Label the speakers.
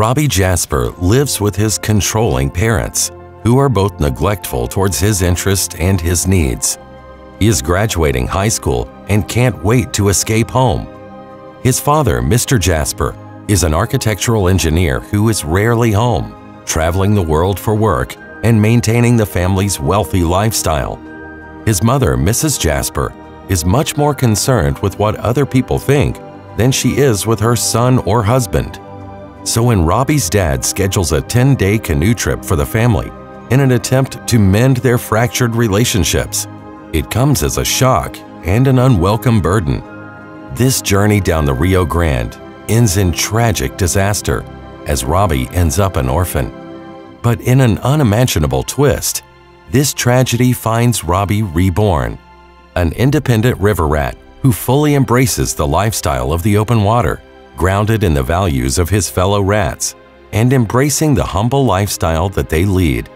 Speaker 1: Robbie Jasper lives with his controlling parents, who are both neglectful towards his interests and his needs. He is graduating high school and can't wait to escape home. His father, Mr. Jasper, is an architectural engineer who is rarely home, traveling the world for work and maintaining the family's wealthy lifestyle. His mother, Mrs. Jasper, is much more concerned with what other people think than she is with her son or husband. So when Robbie's dad schedules a 10-day canoe trip for the family in an attempt to mend their fractured relationships, it comes as a shock and an unwelcome burden. This journey down the Rio Grande ends in tragic disaster as Robbie ends up an orphan. But in an unimaginable twist, this tragedy finds Robbie reborn, an independent river rat who fully embraces the lifestyle of the open water, grounded in the values of his fellow rats, and embracing the humble lifestyle that they lead